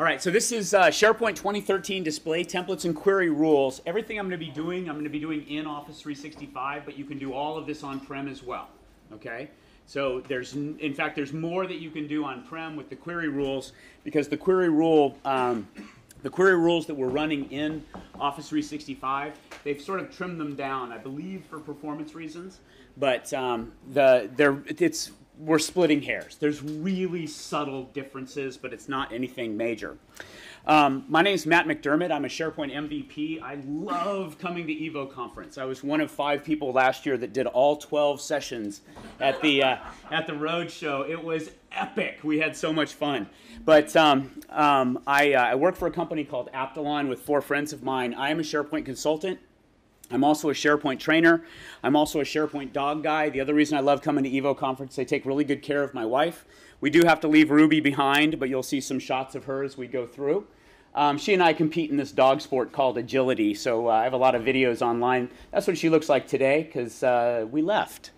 All right, so this is uh, SharePoint 2013 display templates and query rules. Everything I'm going to be doing, I'm going to be doing in Office 365, but you can do all of this on-prem as well. Okay, so there's, in fact, there's more that you can do on-prem with the query rules because the query rule, um, the query rules that we're running in Office 365, they've sort of trimmed them down, I believe, for performance reasons. But um, the, it's we're splitting hairs. There's really subtle differences, but it's not anything major. Um, my name is Matt McDermott. I'm a SharePoint MVP. I love coming to Evo conference. I was one of five people last year that did all 12 sessions at the uh, at the road show. It was epic. We had so much fun. But um, um, I, uh, I work for a company called Aptillon with four friends of mine. I am a SharePoint consultant. I'm also a SharePoint trainer. I'm also a SharePoint dog guy. The other reason I love coming to Evo conference, they take really good care of my wife. We do have to leave Ruby behind, but you'll see some shots of her as we go through. Um, she and I compete in this dog sport called agility, so uh, I have a lot of videos online. That's what she looks like today because uh, we left.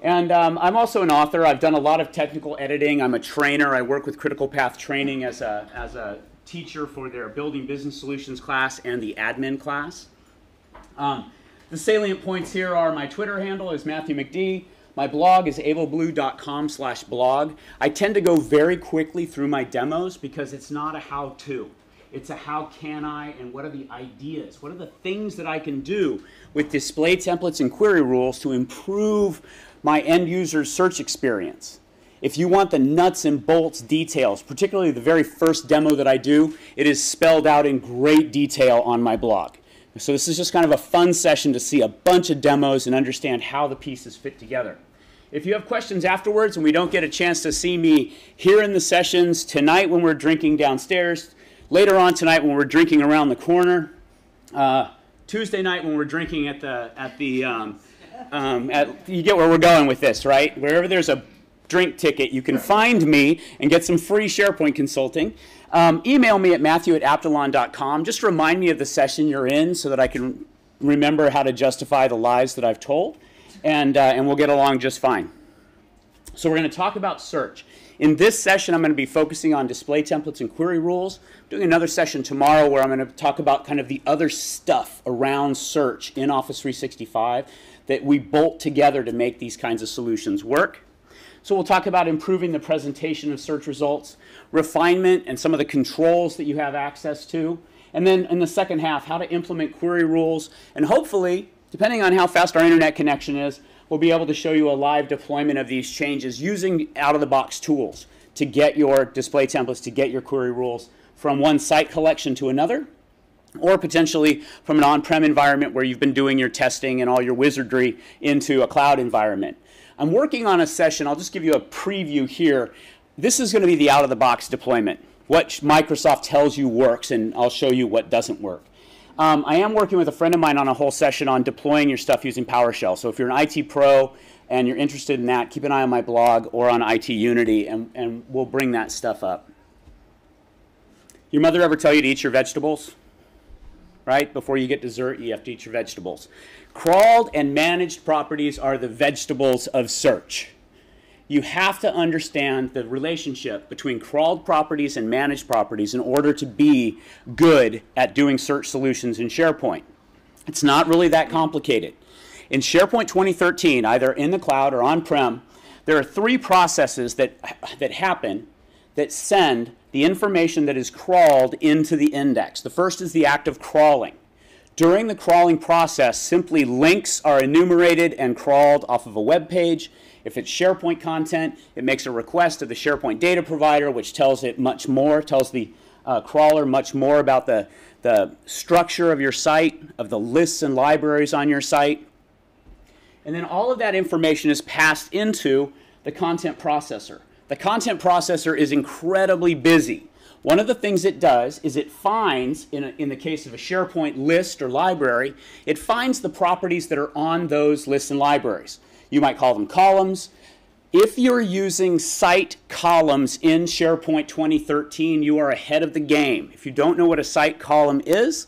And um, I'm also an author. I've done a lot of technical editing. I'm a trainer. I work with Critical Path Training as a, as a teacher for their Building Business Solutions class and the admin class. Um, the salient points here are my Twitter handle is Matthew McD. My blog is avelblue.com slash blog. I tend to go very quickly through my demos because it's not a how-to. It's a how can I and what are the ideas? What are the things that I can do with display templates and query rules to improve my end user's search experience? If you want the nuts and bolts details, particularly the very first demo that I do, it is spelled out in great detail on my blog. So this is just kind of a fun session to see a bunch of demos and understand how the pieces fit together. If you have questions afterwards and we don't get a chance to see me here in the sessions, tonight when we're drinking downstairs, later on tonight when we're drinking around the corner, uh, Tuesday night when we're drinking at the, at the um, um, at, you get where we're going with this, right? Wherever there's a drink ticket, you can find me and get some free SharePoint consulting. Um, email me at matthew at aptillon.com. Just remind me of the session you're in so that I can remember how to justify the lies that I've told, and, uh, and we'll get along just fine. So we're going to talk about search. In this session, I'm going to be focusing on display templates and query rules. I'm doing another session tomorrow where I'm going to talk about kind of the other stuff around search in Office 365 that we bolt together to make these kinds of solutions work. So we'll talk about improving the presentation of search results, refinement and some of the controls that you have access to, and then in the second half, how to implement query rules, and hopefully, depending on how fast our internet connection is, we'll be able to show you a live deployment of these changes using out-of-the-box tools to get your display templates, to get your query rules from one site collection to another, or potentially from an on-prem environment where you've been doing your testing and all your wizardry into a cloud environment. I'm working on a session, I'll just give you a preview here. This is going to be the out-of-the-box deployment, what Microsoft tells you works, and I'll show you what doesn't work. Um, I am working with a friend of mine on a whole session on deploying your stuff using PowerShell. So if you're an IT pro and you're interested in that, keep an eye on my blog or on IT Unity, and, and we'll bring that stuff up. Your mother ever tell you to eat your vegetables? Right? Before you get dessert, you have to eat your vegetables. Crawled and managed properties are the vegetables of search. You have to understand the relationship between crawled properties and managed properties in order to be good at doing search solutions in SharePoint. It's not really that complicated. In SharePoint 2013, either in the cloud or on-prem, there are three processes that, that happen that send the information that is crawled into the index. The first is the act of crawling. During the crawling process, simply links are enumerated and crawled off of a web page. If it's SharePoint content, it makes a request to the SharePoint data provider, which tells it much more, tells the uh, crawler much more about the, the structure of your site, of the lists and libraries on your site. And then all of that information is passed into the content processor. The content processor is incredibly busy. One of the things it does is it finds, in, a, in the case of a SharePoint list or library, it finds the properties that are on those lists and libraries. You might call them columns. If you're using site columns in SharePoint 2013, you are ahead of the game. If you don't know what a site column is,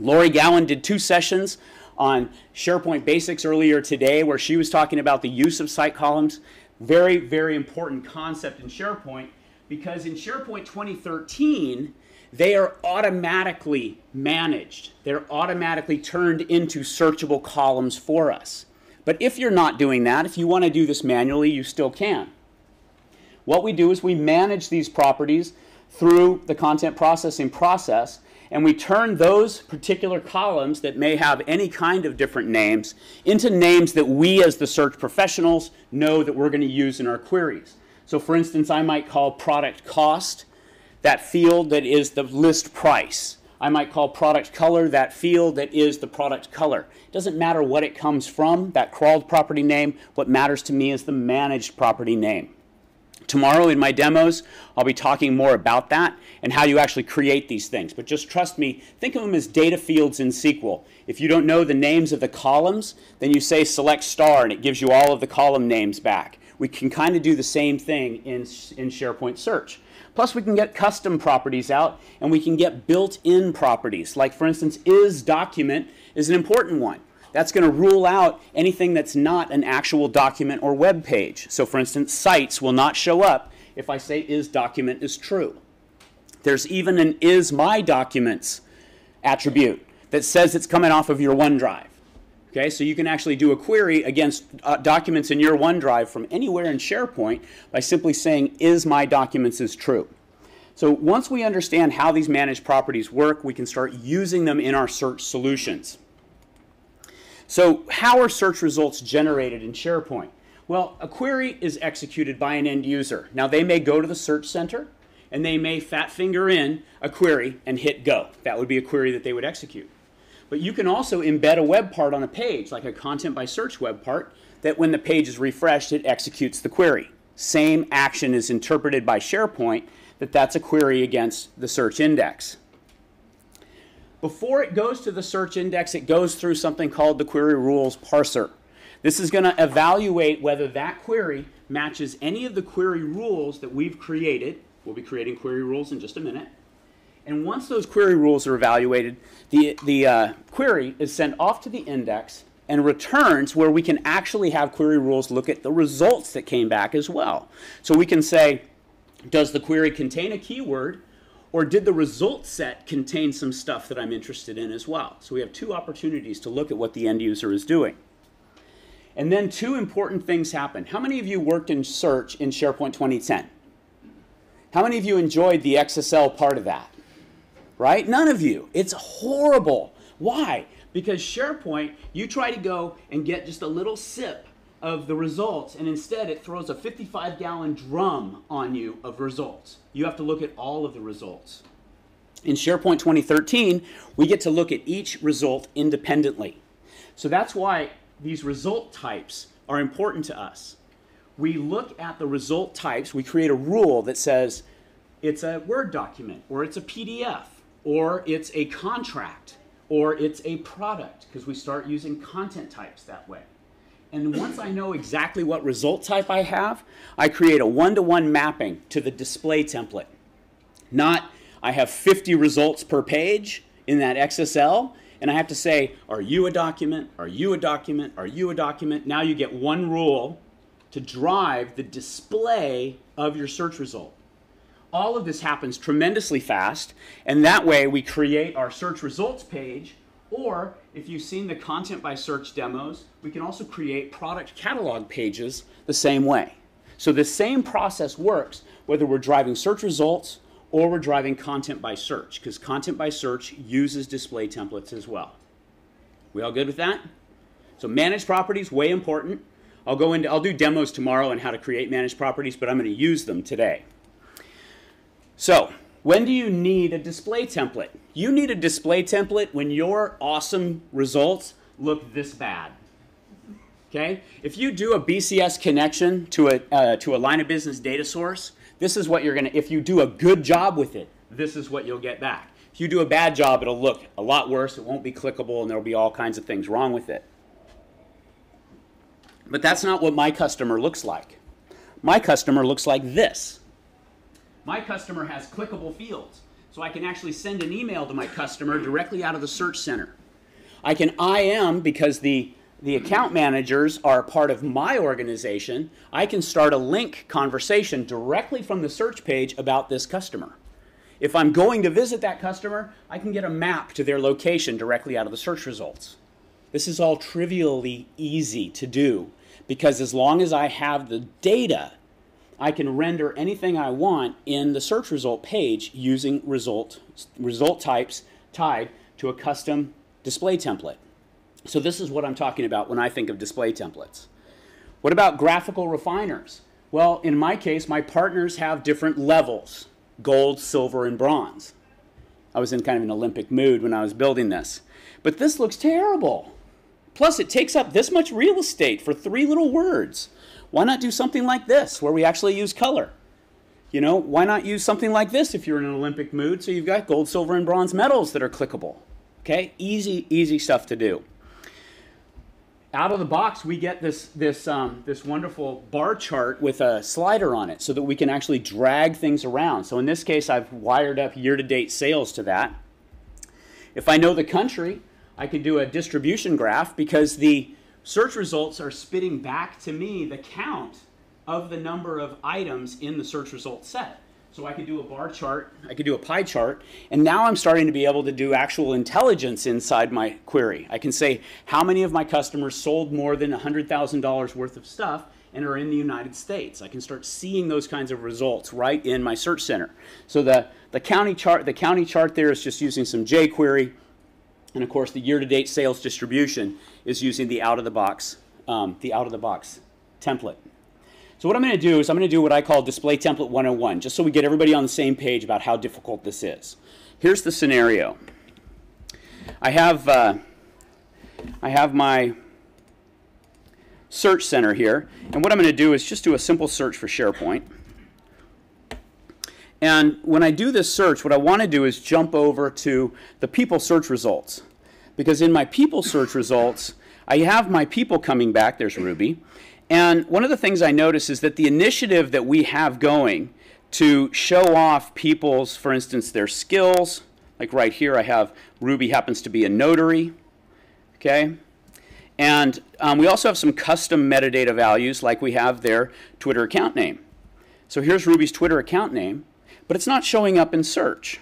Lori Gowin did two sessions on SharePoint Basics earlier today where she was talking about the use of site columns. Very, very important concept in SharePoint Because in SharePoint 2013, they are automatically managed. They're automatically turned into searchable columns for us. But if you're not doing that, if you want to do this manually, you still can. What we do is we manage these properties through the content processing process, and we turn those particular columns that may have any kind of different names into names that we as the search professionals know that we're going to use in our queries. So for instance, I might call product cost that field that is the list price. I might call product color that field that is the product color. It doesn't matter what it comes from, that crawled property name. What matters to me is the managed property name. Tomorrow in my demos, I'll be talking more about that and how you actually create these things. But just trust me, think of them as data fields in SQL. If you don't know the names of the columns, then you say select star and it gives you all of the column names back. We can kind of do the same thing in, in SharePoint Search. Plus, we can get custom properties out and we can get built-in properties. Like, for instance, is document is an important one. That's going to rule out anything that's not an actual document or web page. So, for instance, sites will not show up if I say is document is true. There's even an is my documents attribute that says it's coming off of your OneDrive. Okay, so you can actually do a query against uh, documents in your OneDrive from anywhere in SharePoint by simply saying is my documents is true. So once we understand how these managed properties work, we can start using them in our search solutions. So how are search results generated in SharePoint? Well, a query is executed by an end user. Now they may go to the search center and they may fat finger in a query and hit go. That would be a query that they would execute. But you can also embed a web part on a page, like a content by search web part, that when the page is refreshed, it executes the query. Same action is interpreted by SharePoint that that's a query against the search index. Before it goes to the search index, it goes through something called the query rules parser. This is going to evaluate whether that query matches any of the query rules that we've created. We'll be creating query rules in just a minute. And once those query rules are evaluated, the, the uh, query is sent off to the index and returns where we can actually have query rules look at the results that came back as well. So we can say, does the query contain a keyword or did the result set contain some stuff that I'm interested in as well? So we have two opportunities to look at what the end user is doing. And then two important things happen. How many of you worked in search in SharePoint 2010? How many of you enjoyed the XSL part of that? Right? None of you. It's horrible. Why? Because SharePoint, you try to go and get just a little sip of the results, and instead it throws a 55 gallon drum on you of results. You have to look at all of the results. In SharePoint 2013, we get to look at each result independently. So that's why these result types are important to us. We look at the result types, we create a rule that says it's a Word document or it's a PDF or it's a contract, or it's a product, because we start using content types that way. And once I know exactly what result type I have, I create a one-to-one mapping to the display template. Not I have 50 results per page in that XSL, and I have to say, are you a document? Are you a document? Are you a document? Now you get one rule to drive the display of your search result all of this happens tremendously fast, and that way we create our search results page, or if you've seen the content by search demos, we can also create product catalog pages the same way. So the same process works whether we're driving search results or we're driving content by search, because content by search uses display templates as well. We all good with that? So managed properties, way important. I'll go into, I'll do demos tomorrow on how to create managed properties, but I'm going to use them today. So, when do you need a display template? You need a display template when your awesome results look this bad. Okay? If you do a BCS connection to a, uh, to a line of business data source, this is what you're going to, if you do a good job with it, this is what you'll get back. If you do a bad job, it'll look a lot worse. It won't be clickable, and there'll be all kinds of things wrong with it. But that's not what my customer looks like. My customer looks like this. My customer has clickable fields, so I can actually send an email to my customer directly out of the search center. I can IM because the the account managers are part of my organization, I can start a Lync conversation directly from the search page about this customer. If I'm going to visit that customer, I can get a map to their location directly out of the search results. This is all trivially easy to do because as long as I have the data, I can render anything I want in the search result page using result, result types tied to a custom display template. So this is what I'm talking about when I think of display templates. What about graphical refiners? Well, in my case, my partners have different levels gold, silver, and bronze. I was in kind of an Olympic mood when I was building this. But this looks terrible. Plus, it takes up this much real estate for three little words. Why not do something like this, where we actually use color? You know, why not use something like this if you're in an Olympic mood so you've got gold, silver, and bronze medals that are clickable? Okay, easy, easy stuff to do out of the box, we get this, this, um, this wonderful bar chart with a slider on it so that we can actually drag things around. So in this case, I've wired up year-to-date sales to that. If I know the country, I can do a distribution graph because the search results are spitting back to me the count of the number of items in the search result set. So I could do a bar chart, I could do a pie chart, and now I'm starting to be able to do actual intelligence inside my query. I can say how many of my customers sold more than $100,000 worth of stuff and are in the United States. I can start seeing those kinds of results right in my search center. So the, the county chart, the county chart there is just using some jQuery, and of course the year-to-date sales distribution is using the out-of-the-box um, the out-of-the-box template. So what I'm going to do is I'm going to do what I call display template 101, just so we get everybody on the same page about how difficult this is. Here's the scenario. I have, uh, I have my search center here, and what I'm going to do is just do a simple search for SharePoint. And when I do this search, what I want to do is jump over to the people search results. Because in my people search results, I have my people coming back, there's Ruby, and one of the things I notice is that the initiative that we have going to show off people's, for instance, their skills, like right here I have Ruby happens to be a notary, okay? And um, we also have some custom metadata values like we have their Twitter account name. So here's Ruby's Twitter account name, but it's not showing up in search.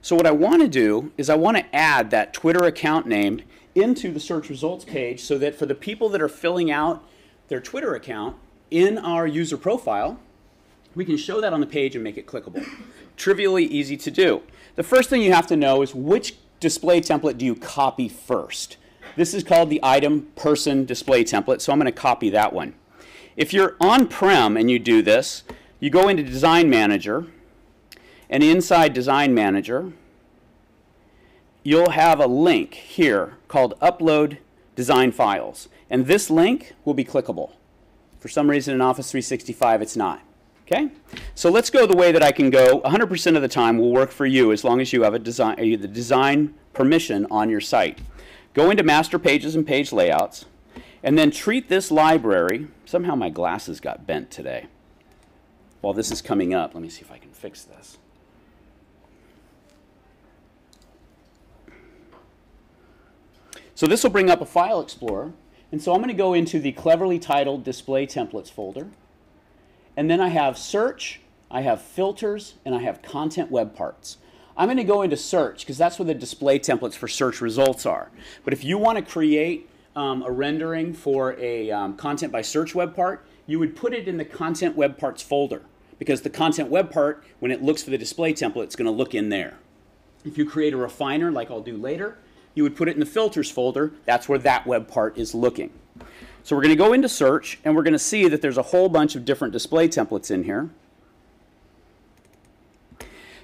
So what I want to do is I want to add that Twitter account name into the search results page so that for the people that are filling out their Twitter account in our user profile, we can show that on the page and make it clickable. Trivially easy to do. The first thing you have to know is which display template do you copy first? This is called the item person display template, so I'm going to copy that one. If you're on-prem and you do this, you go into Design Manager, and inside Design Manager, you'll have a link here called Upload Design Files. And this link will be clickable. For some reason in Office 365 it's not. Okay? So let's go the way that I can go. 100% of the time will work for you as long as you have a design, uh, the design permission on your site. Go into Master Pages and Page Layouts, and then treat this library. Somehow my glasses got bent today. While this is coming up, let me see if I can fix this. So this will bring up a file explorer and so I'm going to go into the cleverly titled display templates folder. And then I have search, I have filters, and I have content web parts. I'm going to go into search because that's where the display templates for search results are. But if you want to create um, a rendering for a um, content by search web part, you would put it in the content web parts folder because the content web part, when it looks for the display template, it's going to look in there. If you create a refiner like I'll do later, you would put it in the filters folder. That's where that web part is looking. So we're going to go into search and we're going to see that there's a whole bunch of different display templates in here.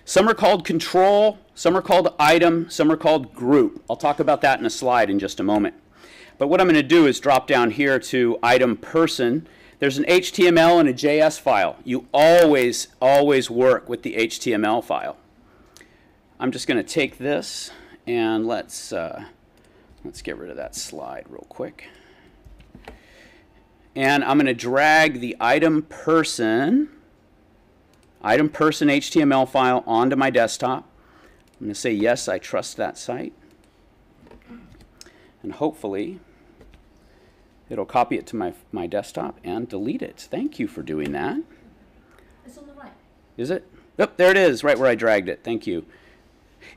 Some are called control, some are called item, some are called group. I'll talk about that in a slide in just a moment. But what I'm going to do is drop down here to item person. There's an HTML and a JS file. You always, always work with the HTML file. I'm just going to take this and let's, uh, let's get rid of that slide real quick. And I'm going to drag the item person, item person HTML file onto my desktop. I'm going to say, yes, I trust that site. And hopefully, it'll copy it to my, my desktop and delete it. Thank you for doing that. It's on the right. Is it? Yep, there it is, right where I dragged it. Thank you.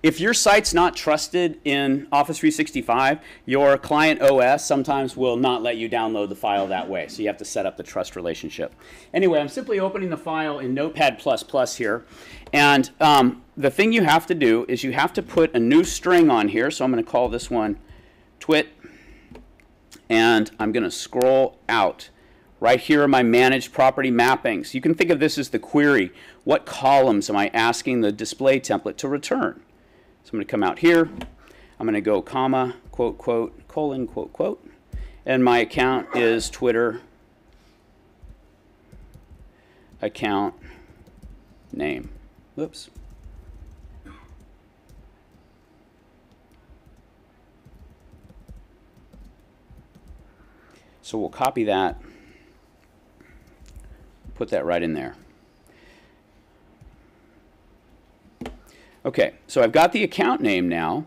If your site's not trusted in Office 365, your client OS sometimes will not let you download the file that way. So you have to set up the trust relationship. Anyway, I'm simply opening the file in Notepad++ here. And um, the thing you have to do is you have to put a new string on here. So I'm going to call this one twit. And I'm going to scroll out. Right here are my managed property mappings. You can think of this as the query. What columns am I asking the display template to return? So I'm going to come out here. I'm going to go comma, quote, quote, colon, quote, quote. And my account is Twitter account name. Whoops. So we'll copy that, put that right in there. Okay, so I've got the account name now.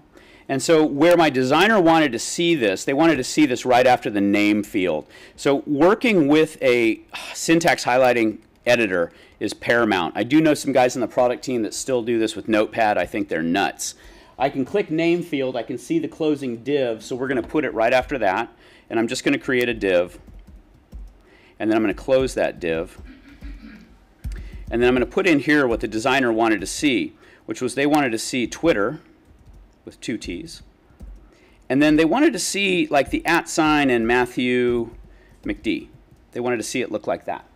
And so where my designer wanted to see this, they wanted to see this right after the name field. So working with a syntax highlighting editor is paramount. I do know some guys in the product team that still do this with Notepad. I think they're nuts. I can click name field. I can see the closing div. So we're going to put it right after that. And I'm just going to create a div. And then I'm going to close that div. And then I'm going to put in here what the designer wanted to see which was they wanted to see Twitter with two T's. And then they wanted to see like the at sign and Matthew McD. They wanted to see it look like that.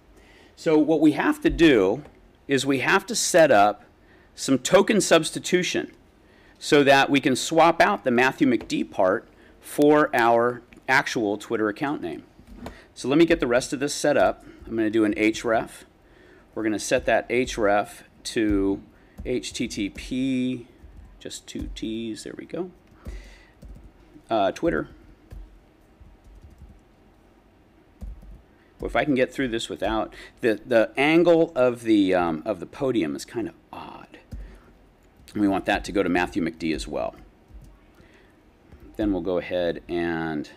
So what we have to do is we have to set up some token substitution so that we can swap out the Matthew McD part for our actual Twitter account name. So let me get the rest of this set up. I'm going to do an href. We're going to set that href to HTTP, just two T's, there we go. Uh, Twitter. Well, if I can get through this without the the angle of the um, of the podium is kind of odd. We want that to go to Matthew McD as well. Then we'll go ahead and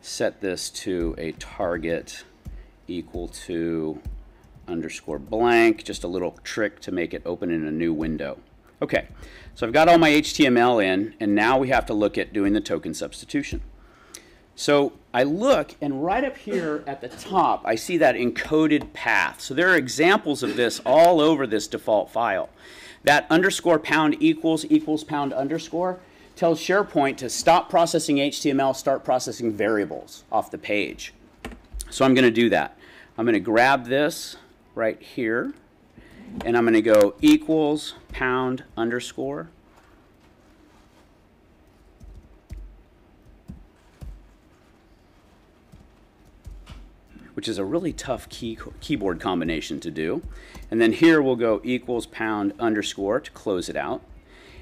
set this to a target equal to underscore blank, just a little trick to make it open in a new window. Okay, so I've got all my HTML in, and now we have to look at doing the token substitution. So I look, and right up here at the top, I see that encoded path. So there are examples of this all over this default file. That underscore pound equals equals pound underscore tells SharePoint to stop processing HTML, start processing variables off the page. So I'm going to do that. I'm going to grab this, right here. And I'm going to go equals pound underscore. which is a really tough key, keyboard combination to do. And then here we'll go equals pound underscore to close it out.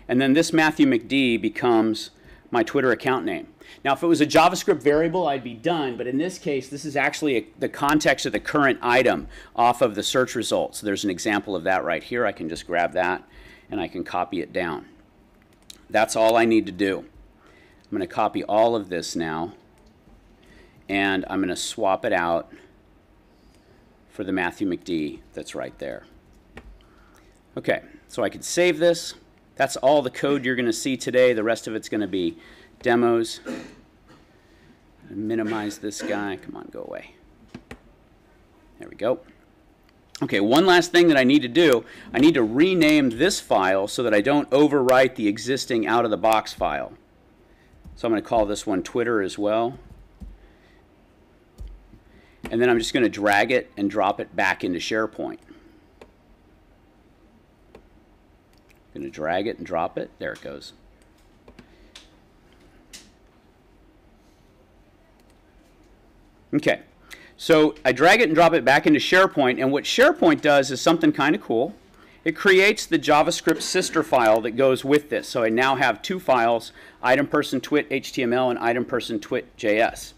And then this Matthew McD becomes my Twitter account name. Now, if it was a JavaScript variable, I'd be done. But in this case, this is actually a, the context of the current item off of the search results. So there's an example of that right here. I can just grab that and I can copy it down. That's all I need to do. I'm going to copy all of this now and I'm going to swap it out for the Matthew McD that's right there. Okay, so I can save this. That's all the code you're going to see today. The rest of it's going to be demos. Minimize this guy. Come on, go away. There we go. Okay, one last thing that I need to do, I need to rename this file so that I don't overwrite the existing out-of-the-box file. So I'm going to call this one Twitter as well. And then I'm just going to drag it and drop it back into SharePoint. I'm going to drag it and drop it. There it goes. Okay, so I drag it and drop it back into SharePoint, and what SharePoint does is something kind of cool. It creates the JavaScript sister file that goes with this. So I now have two files, item person twit HTML and item person twit JS.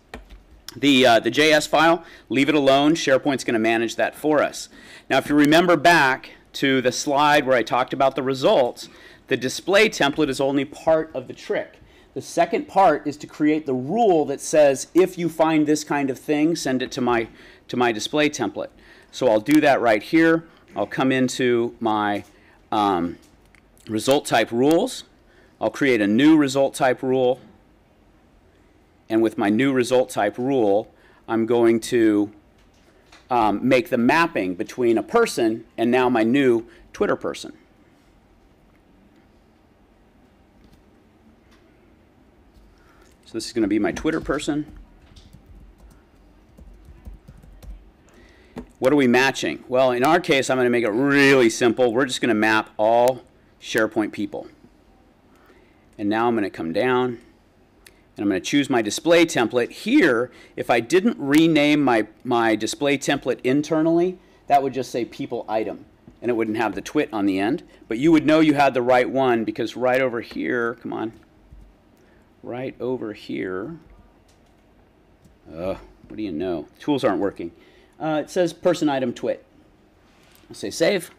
The, uh, the JS file, leave it alone. SharePoint's going to manage that for us. Now, if you remember back to the slide where I talked about the results, the display template is only part of the trick The second part is to create the rule that says if you find this kind of thing, send it to my, to my display template. So I'll do that right here. I'll come into my um, result type rules. I'll create a new result type rule. And with my new result type rule, I'm going to um, make the mapping between a person and now my new Twitter person. So this is going to be my Twitter person. What are we matching? Well, in our case, I'm going to make it really simple. We're just going to map all SharePoint people. And now I'm going to come down and I'm going to choose my display template. Here, if I didn't rename my, my display template internally, that would just say people item and it wouldn't have the twit on the end. But you would know you had the right one because right over here, come on, right over here, uh, what do you know? Tools aren't working. Uh, it says person item twit. I'll say save.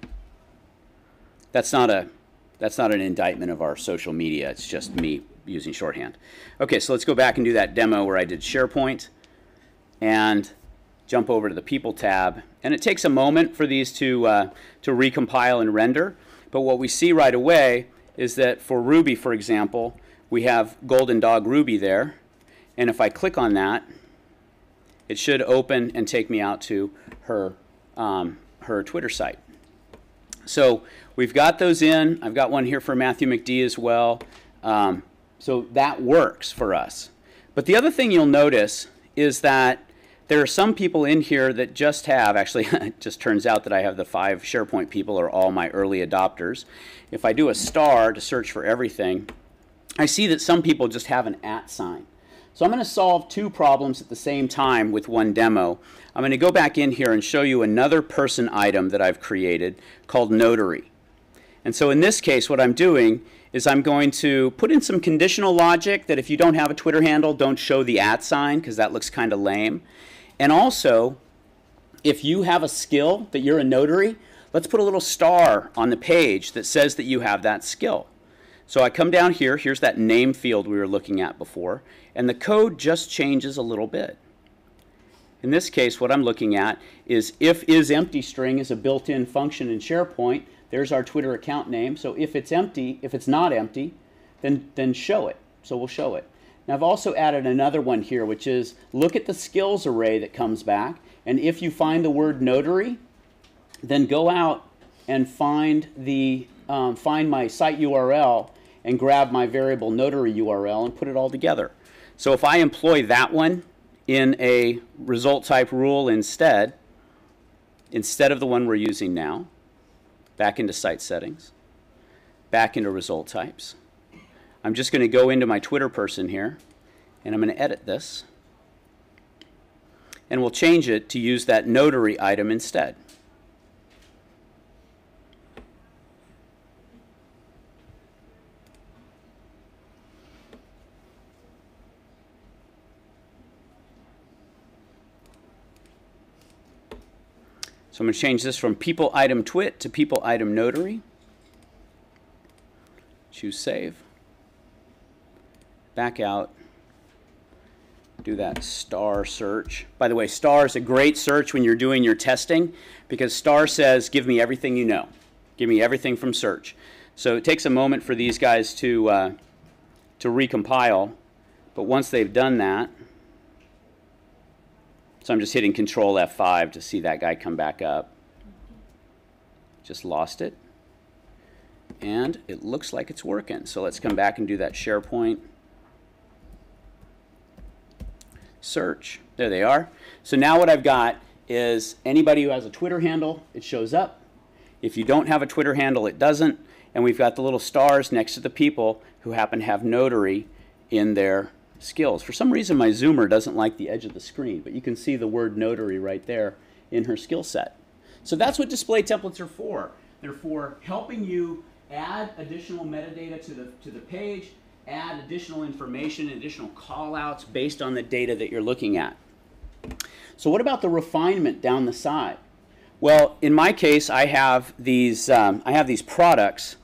That's not a that's not an indictment of our social media. It's just me using shorthand. Okay, so let's go back and do that demo where I did SharePoint and jump over to the People tab. And it takes a moment for these to, uh, to recompile and render. But what we see right away is that for Ruby, for example, we have Golden Dog Ruby there. And if I click on that, it should open and take me out to her, um, her Twitter site. So we've got those in. I've got one here for Matthew McD as well. Um, so that works for us. But the other thing you'll notice is that there are some people in here that just have, actually, it just turns out that I have the five SharePoint people are all my early adopters. If I do a star to search for everything, I see that some people just have an at sign. So I'm going to solve two problems at the same time with one demo. I'm going to go back in here and show you another person item that I've created called notary. And so in this case, what I'm doing is I'm going to put in some conditional logic that if you don't have a Twitter handle, don't show the at sign because that looks kind of lame. And also, if you have a skill that you're a notary, let's put a little star on the page that says that you have that skill. So I come down here, here's that name field we were looking at before, and the code just changes a little bit. In this case, what I'm looking at is if is empty string is a built-in function in SharePoint. There's our Twitter account name. So if it's empty, if it's not empty, then, then show it. So we'll show it. Now I've also added another one here, which is look at the skills array that comes back. And if you find the word notary, then go out and find the um, find my site URL and grab my variable notary URL and put it all together. So if I employ that one in a result type rule instead, instead of the one we're using now, back into site settings, back into result types. I'm just going to go into my Twitter person here, and I'm going to edit this. And we'll change it to use that notary item instead. So I'm going to change this from people item twit to people item notary. Choose save. Back out. Do that star search. By the way, star is a great search when you're doing your testing because star says, give me everything you know. Give me everything from search. So it takes a moment for these guys to, uh, to recompile. But once they've done that, so I'm just hitting Control F5 to see that guy come back up. Just lost it. And it looks like it's working. So let's come back and do that SharePoint search. There they are. So now what I've got is anybody who has a Twitter handle, it shows up. If you don't have a Twitter handle, it doesn't. And we've got the little stars next to the people who happen to have notary in their skills. For some reason, my zoomer doesn't like the edge of the screen, but you can see the word notary right there in her skill set. So that's what display templates are for. They're for helping you add additional metadata to the, to the page, add additional information, additional callouts based on the data that you're looking at. So what about the refinement down the side? Well, in my case, I have these, um, I have these products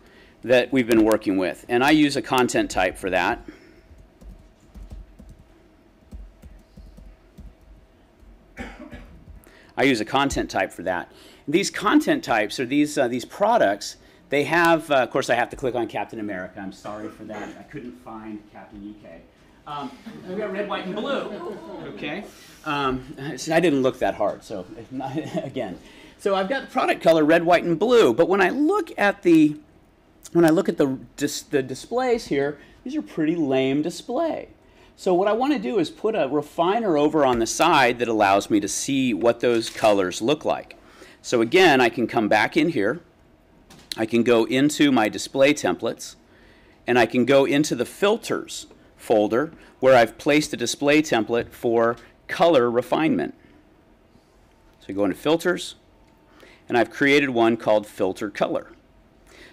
that we've been working with, and I use a content type for that. I use a content type for that. These content types or these, uh, these products, they have, uh, of course, I have to click on Captain America. I'm sorry for that. I couldn't find Captain UK. Um, we got red, white, and blue. Okay. Um, I didn't look that hard, so not, again. So I've got product color red, white, and blue. But when I look at the when I look at the dis the displays here, these are pretty lame display. So what I want to do is put a refiner over on the side that allows me to see what those colors look like. So again, I can come back in here. I can go into my display templates and I can go into the filters folder where I've placed a display template for color refinement. So I go into filters and I've created one called filter color.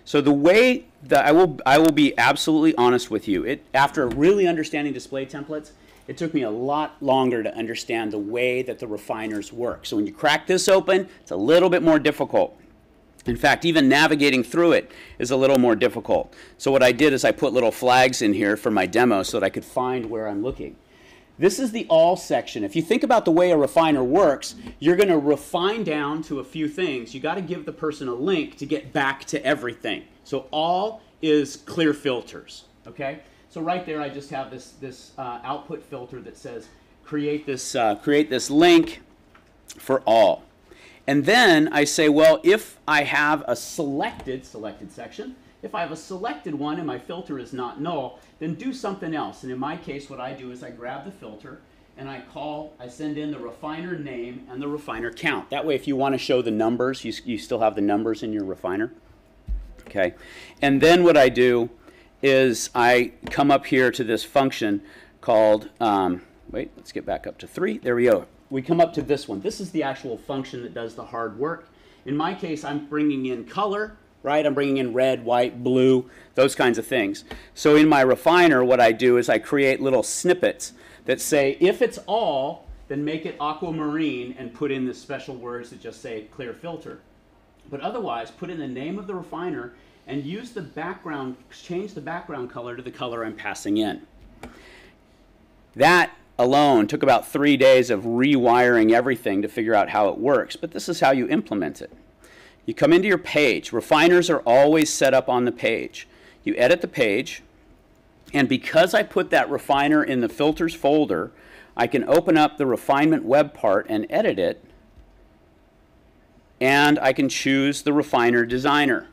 So the way that I will, I will be absolutely honest with you. It, after really understanding display templates, it took me a lot longer to understand the way that the refiners work. So when you crack this open, it's a little bit more difficult. In fact, even navigating through it is a little more difficult. So what I did is I put little flags in here for my demo so that I could find where I'm looking. This is the all section. If you think about the way a refiner works, you're going to refine down to a few things. You got to give the person a link to get back to everything. So all is clear filters, okay? So right there, I just have this, this uh, output filter that says create this, uh, create this link for all. And then I say, well, if I have a selected, selected section, if I have a selected one and my filter is not null, then do something else. And in my case, what I do is I grab the filter and I call, I send in the refiner name and the refiner count. That way, if you want to show the numbers, you, you still have the numbers in your refiner. Okay. And then what I do is I come up here to this function called, um, wait, let's get back up to three. There we go. We come up to this one. This is the actual function that does the hard work. In my case, I'm bringing in color right? I'm bringing in red, white, blue, those kinds of things. So in my refiner, what I do is I create little snippets that say, if it's all, then make it aquamarine and put in the special words that just say clear filter. But otherwise, put in the name of the refiner and use the background, change the background color to the color I'm passing in. That alone took about three days of rewiring everything to figure out how it works, but this is how you implement it. You come into your page. Refiners are always set up on the page. You edit the page, and because I put that refiner in the filters folder, I can open up the refinement web part and edit it, and I can choose the refiner designer.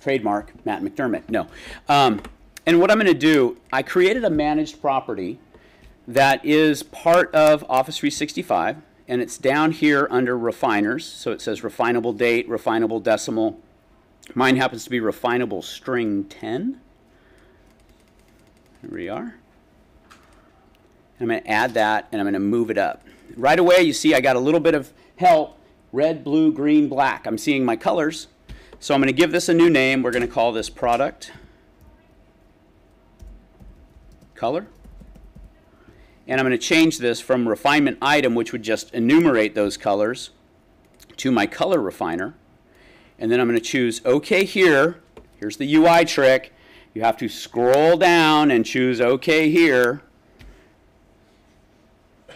Trademark, Matt McDermott. No. Um, and what I'm going to do, I created a managed property that is part of Office 365 and it's down here under refiners. So it says refinable date, refinable decimal. Mine happens to be refinable string 10. Here we are. I'm going to add that and I'm going to move it up. Right away, you see I got a little bit of help. Red, blue, green, black. I'm seeing my colors. So I'm going to give this a new name. We're going to call this product color. And I'm going to change this from refinement item, which would just enumerate those colors, to my color refiner. And then I'm going to choose OK here. Here's the UI trick. You have to scroll down and choose OK here.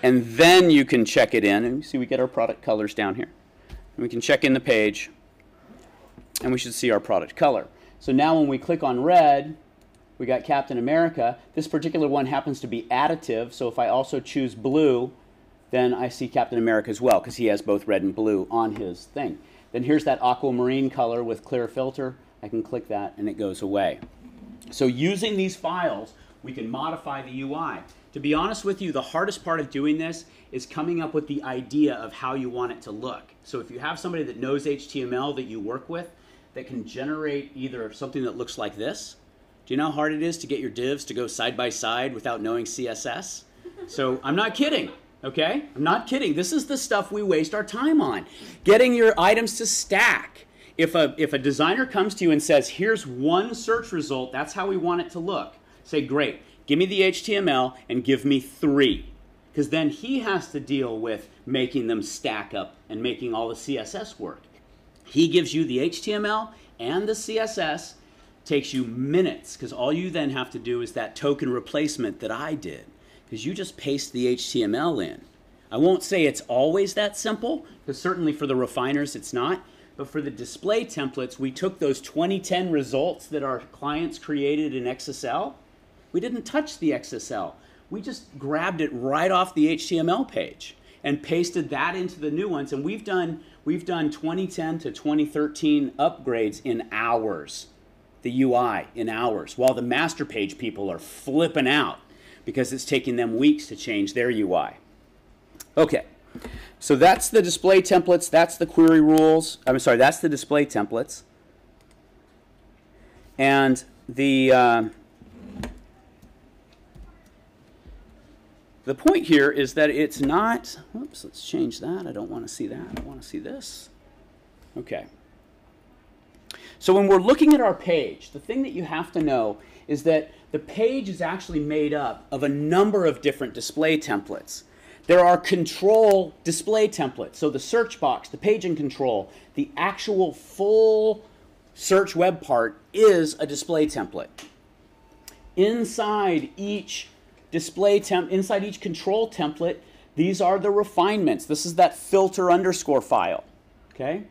And then you can check it in. And you see we get our product colors down here. And we can check in the page. And we should see our product color. So now when we click on red, we got Captain America. This particular one happens to be additive, so if I also choose blue, then I see Captain America as well, because he has both red and blue on his thing. Then here's that aquamarine color with clear filter. I can click that and it goes away. So using these files, we can modify the UI. To be honest with you, the hardest part of doing this is coming up with the idea of how you want it to look. So if you have somebody that knows HTML that you work with, that can generate either something that looks like this, do you know how hard it is to get your divs to go side by side without knowing CSS? So I'm not kidding, okay? I'm not kidding. This is the stuff we waste our time on. Getting your items to stack. If a, if a designer comes to you and says, here's one search result, that's how we want it to look, say, great, give me the HTML and give me three. Because then he has to deal with making them stack up and making all the CSS work. He gives you the HTML and the CSS, takes you minutes because all you then have to do is that token replacement that I did because you just paste the HTML in. I won't say it's always that simple, because certainly for the refiners it's not. But for the display templates, we took those 2010 results that our clients created in XSL. We didn't touch the XSL. We just grabbed it right off the HTML page and pasted that into the new ones. And we've done we've done 2010 to 2013 upgrades in hours. The UI in hours, while the master page people are flipping out because it's taking them weeks to change their UI. Okay, so that's the display templates, that's the query rules. I'm sorry, that's the display templates. And the uh, the point here is that it's not, whoops, let's change that. I don't want to see that. I want to see this. Okay. So when we're looking at our page, the thing that you have to know is that the page is actually made up of a number of different display templates. There are control display templates. So the search box, the page and control, the actual full search web part is a display template. Inside each display temp, inside each control template, these are the refinements. This is that filter underscore file. Okay?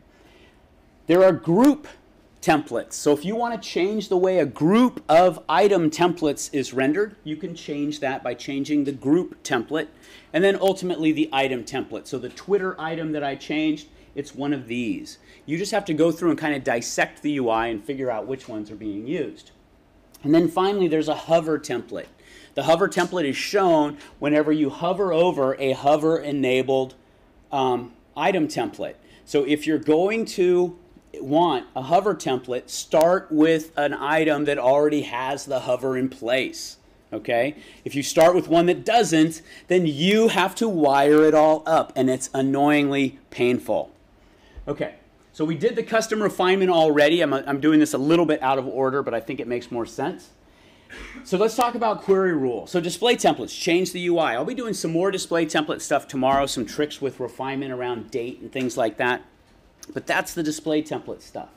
There are group templates. So if you want to change the way a group of item templates is rendered, you can change that by changing the group template and then ultimately the item template. So the Twitter item that I changed, it's one of these. You just have to go through and kind of dissect the UI and figure out which ones are being used. And then finally, there's a hover template. The hover template is shown whenever you hover over a hover enabled um, item template. So if you're going to want a hover template, start with an item that already has the hover in place. Okay? If you start with one that doesn't, then you have to wire it all up, and it's annoyingly painful. Okay, so we did the custom refinement already. I'm, I'm doing this a little bit out of order, but I think it makes more sense. So let's talk about query rule. So display templates, change the UI. I'll be doing some more display template stuff tomorrow, some tricks with refinement around date and things like that. But that's the display template stuff.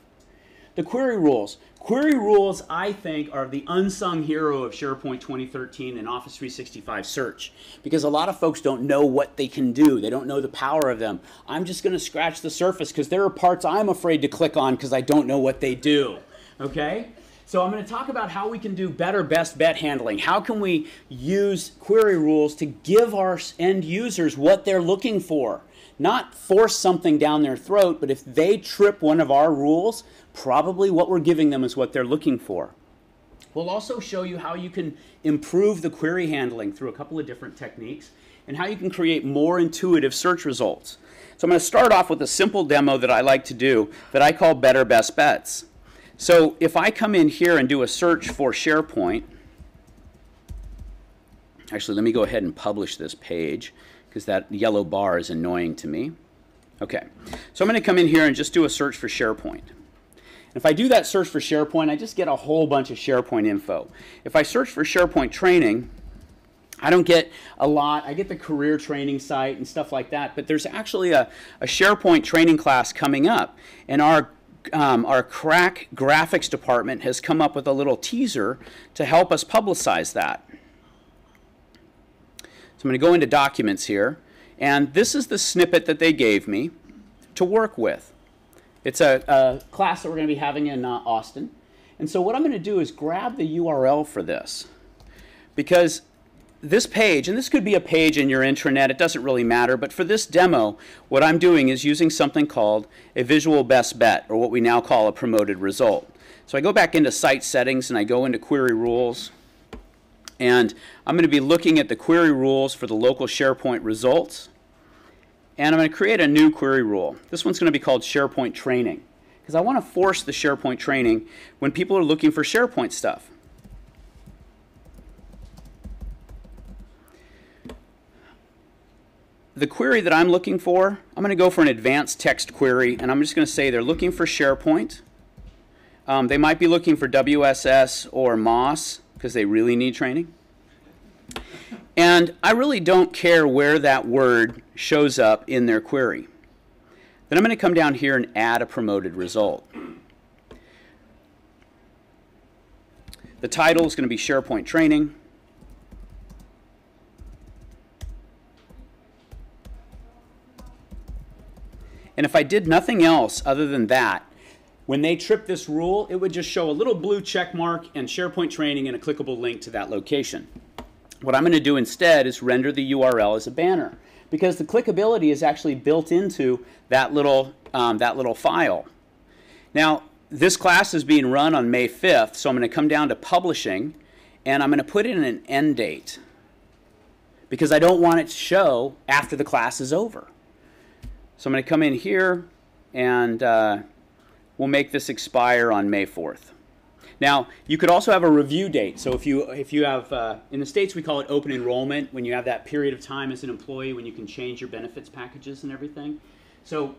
The query rules. Query rules, I think, are the unsung hero of SharePoint 2013 and Office 365 search because a lot of folks don't know what they can do. They don't know the power of them. I'm just going to scratch the surface because there are parts I'm afraid to click on because I don't know what they do. Okay? So I'm going to talk about how we can do better best bet handling. How can we use query rules to give our end users what they're looking for? Not force something down their throat, but if they trip one of our rules, probably what we're giving them is what they're looking for. We'll also show you how you can improve the query handling through a couple of different techniques and how you can create more intuitive search results. So I'm going to start off with a simple demo that I like to do that I call Better Best Bets. So if I come in here and do a search for SharePoint, actually let me go ahead and publish this page because that yellow bar is annoying to me. Okay, so I'm going to come in here and just do a search for SharePoint. If I do that search for SharePoint, I just get a whole bunch of SharePoint info. If I search for SharePoint training, I don't get a lot. I get the career training site and stuff like that, but there's actually a, a SharePoint training class coming up, and our um, our crack graphics department has come up with a little teaser to help us publicize that. So I'm going to go into documents here, and this is the snippet that they gave me to work with. It's a, a class that we're going to be having in uh, Austin. And so what I'm going to do is grab the URL for this because this page, and this could be a page in your intranet, it doesn't really matter, but for this demo, what I'm doing is using something called a visual best bet, or what we now call a promoted result. So I go back into site settings and I go into query rules, and I'm going to be looking at the query rules for the local SharePoint results. And I'm going to create a new query rule. This one's going to be called SharePoint Training. Because I want to force the SharePoint training when people are looking for SharePoint stuff. the query that I'm looking for, I'm going to go for an advanced text query, and I'm just going to say they're looking for SharePoint. Um, they might be looking for WSS or MOSS because they really need training. And I really don't care where that word shows up in their query. Then I'm going to come down here and add a promoted result. The title is going to be SharePoint Training. And if I did nothing else other than that, when they trip this rule, it would just show a little blue check mark and SharePoint training and a clickable link to that location. What I'm going to do instead is render the URL as a banner because the clickability is actually built into that little, um, that little file. Now, this class is being run on May 5th, so I'm going to come down to publishing and I'm going to put in an end date because I don't want it to show after the class is over. So I'm going to come in here and uh, we'll make this expire on May 4th. Now, you could also have a review date. So if you if you have uh, in the states we call it open enrollment when you have that period of time as an employee when you can change your benefits packages and everything. So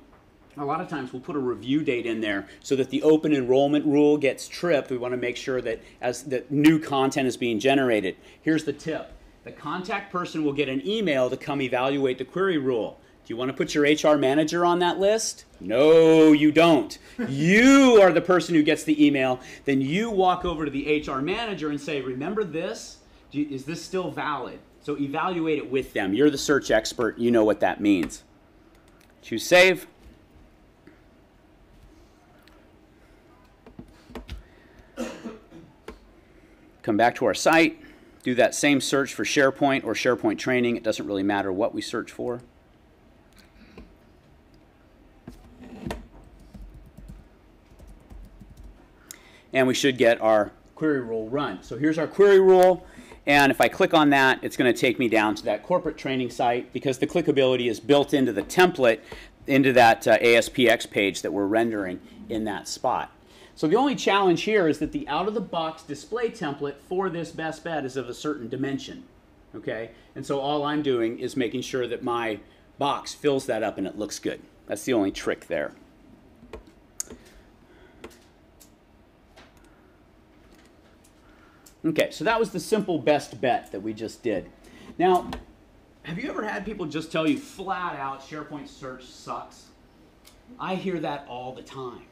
a lot of times we'll put a review date in there so that the open enrollment rule gets tripped. We want to make sure that as that new content is being generated. Here's the tip. The contact person will get an email to come evaluate the query rule. You want to put your HR manager on that list? No, you don't. you are the person who gets the email. Then you walk over to the HR manager and say, Remember this? Is this still valid? So evaluate it with them. You're the search expert. You know what that means. Choose Save. Come back to our site. Do that same search for SharePoint or SharePoint training. It doesn't really matter what we search for. And we should get our query rule run. So here's our query rule, and if I click on that, it's going to take me down to that corporate training site because the clickability is built into the template into that uh, ASPX page that we're rendering in that spot. So the only challenge here is that the out-of-the-box display template for this best bet is of a certain dimension, okay? And so all I'm doing is making sure that my box fills that up and it looks good. That's the only trick there. Okay, so that was the simple best bet that we just did. Now, have you ever had people just tell you flat out SharePoint search sucks? I hear that all the time.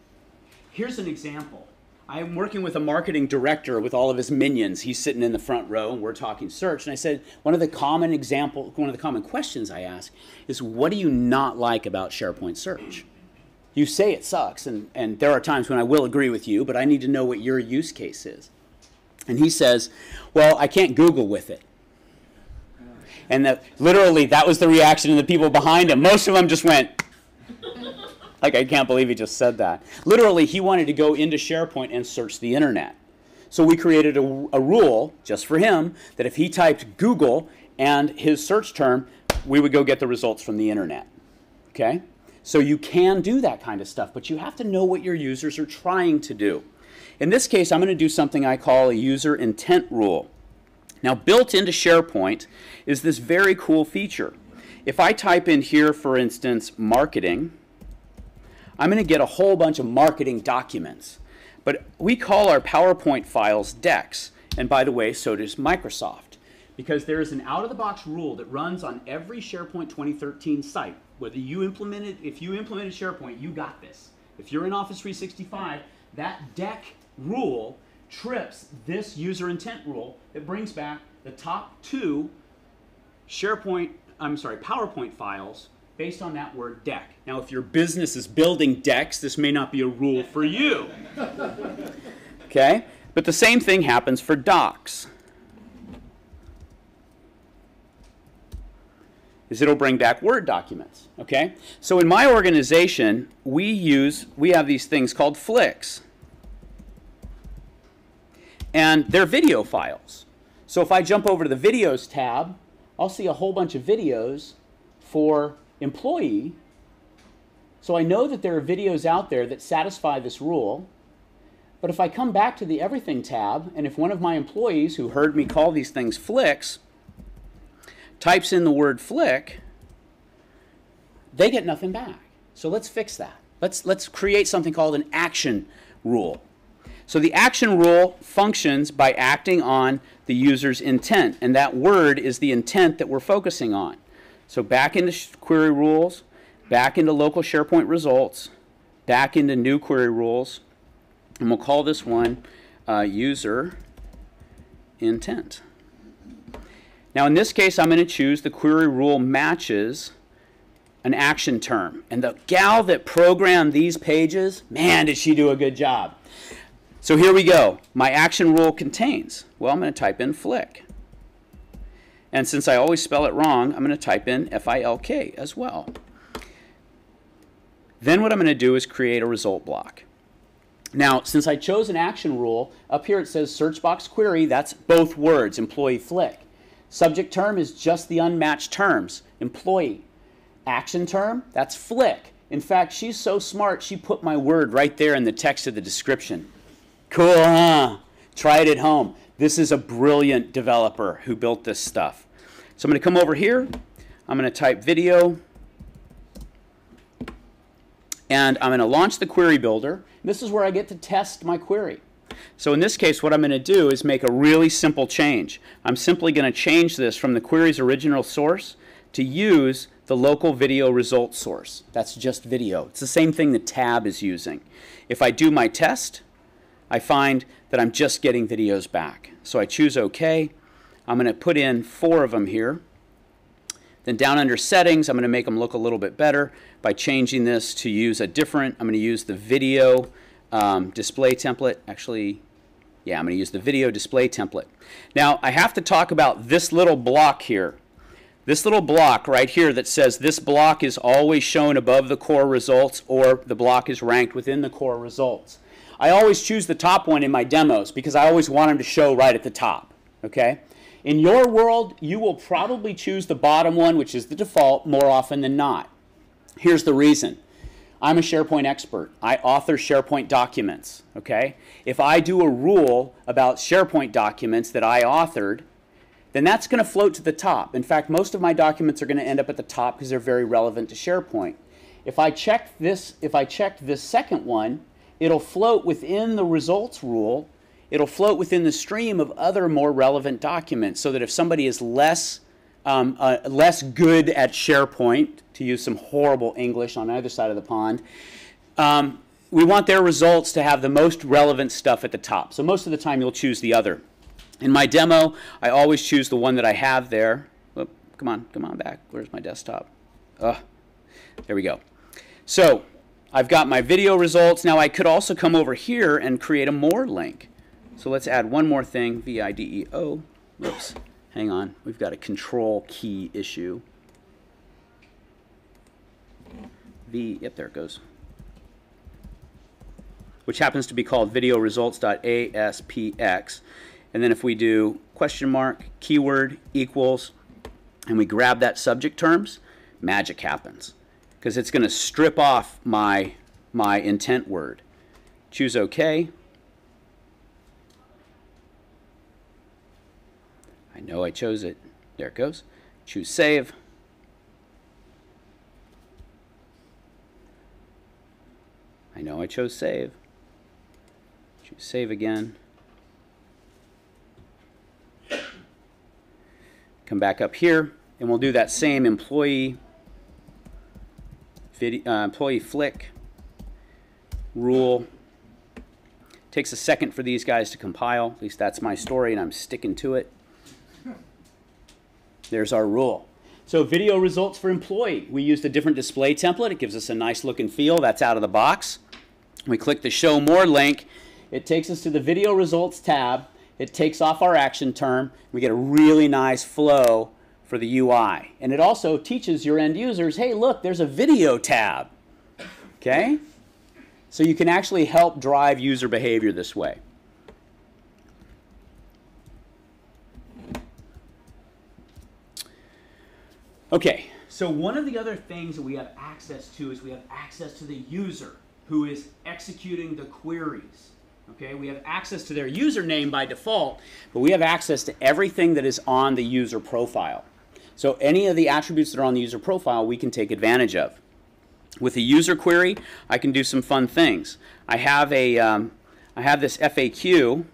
Here's an example. I'm working with a marketing director with all of his minions. He's sitting in the front row and we're talking search. And I said, one of the common example, one of the common questions I ask is, what do you not like about SharePoint search? You say it sucks, and, and there are times when I will agree with you, but I need to know what your use case is. And he says, Well, I can't Google with it. And literally, that was the reaction of the people behind him. Most of them just went, like, I can't believe he just said that. Literally, he wanted to go into SharePoint and search the internet. So we created a, a rule just for him that if he typed Google and his search term, we would go get the results from the internet. Okay? So you can do that kind of stuff, but you have to know what your users are trying to do. In this case, I'm going to do something I call a user intent rule. Now, built into SharePoint is this very cool feature. If I type in here, for instance, marketing, I'm going to get a whole bunch of marketing documents. But we call our PowerPoint files decks. And by the way, so does Microsoft. Because there is an out-of-the-box rule that runs on every SharePoint 2013 site. Whether you implemented, if you implemented SharePoint, you got this. If you're in Office 365, that deck rule trips this user intent rule that brings back the top two SharePoint, I'm sorry, PowerPoint files based on that word deck. Now, if your business is building decks, this may not be a rule for you. okay? But the same thing happens for docs. Is it'll bring back Word documents, okay? So in my organization, we use, we have these things called flicks and they're video files. So if I jump over to the videos tab, I'll see a whole bunch of videos for employee. So I know that there are videos out there that satisfy this rule. But if I come back to the everything tab, and if one of my employees who heard me call these things flicks types in the word flick, they get nothing back. So let's fix that. Let's, let's create something called an action rule. So the action rule functions by acting on the user's intent, and that word is the intent that we're focusing on. So back into query rules, back into local SharePoint results, back into new query rules, and we'll call this one uh, user intent. Now in this case, I'm going to choose the query rule matches an action term. And the gal that programmed these pages, man, did she do a good job. So here we go. My action rule contains, well, I'm going to type in flick. And since I always spell it wrong, I'm going to type in F-I-L-K as well. Then what I'm going to do is create a result block. Now, since I chose an action rule, up here it says search box query, that's both words, employee flick. Subject term is just the unmatched terms, employee. Action term, that's flick. In fact, she's so smart, she put my word right there in the text of the description. Cool, huh? Try it at home. This is a brilliant developer who built this stuff. So I'm going to come over here. I'm going to type video. And I'm going to launch the query builder. This is where I get to test my query. So in this case, what I'm going to do is make a really simple change. I'm simply going to change this from the query's original source to use the local video result source. That's just video. It's the same thing the tab is using. If I do my test, I find that I'm just getting videos back. So I choose OK. I'm going to put in four of them here. Then down under settings, I'm going to make them look a little bit better by changing this to use a different, I'm going to use the video um, display template. Actually, yeah, I'm going to use the video display template. Now, I have to talk about this little block here. This little block right here that says this block is always shown above the core results or the block is ranked within the core results. I always choose the top one in my demos because I always want them to show right at the top. Okay? In your world, you will probably choose the bottom one, which is the default, more often than not. Here's the reason. I'm a SharePoint expert. I author SharePoint documents, okay? If I do a rule about SharePoint documents that I authored, then that's going to float to the top. In fact, most of my documents are going to end up at the top because they're very relevant to SharePoint. If I check this, if I check this second one, it'll float within the results rule it'll float within the stream of other more relevant documents so that if somebody is less, um, uh, less good at SharePoint, to use some horrible English on either side of the pond, um, we want their results to have the most relevant stuff at the top. So most of the time you'll choose the other. In my demo, I always choose the one that I have there. Come on, come on back. Where's my desktop? Ugh. There we go. So I've got my video results. Now I could also come over here and create a more link. So let's add one more thing, V-I-D-E-O. Whoops, hang on. We've got a control key issue. V, yep, there it goes. Which happens to be called video results.aspx. And then if we do question mark, keyword equals, and we grab that subject terms, magic happens. Because it's going to strip off my, my intent word. Choose OK. I know I chose it. There it goes. Choose save. I know I chose save. Choose save again. Come back up here and we'll do that same employee video, uh, employee flick rule. Takes a second for these guys to compile. At least that's my story and I'm sticking to it. There's our rule. So video results for employee. We used a different display template. It gives us a nice look and feel. That's out of the box. We click the show more link. It takes us to the video results tab. It takes off our action term. We get a really nice flow for the UI. And it also teaches your end users, hey, look, there's a video tab. Okay? So you can actually help drive user behavior this way. Okay, so one of the other things that we have access to is we have access to the user who is executing the queries. Okay, we have access to their username by default, but we have access to everything that is on the user profile. So any of the attributes that are on the user profile, we can take advantage of. With a user query, I can do some fun things. I have a, um, I have this FAQ.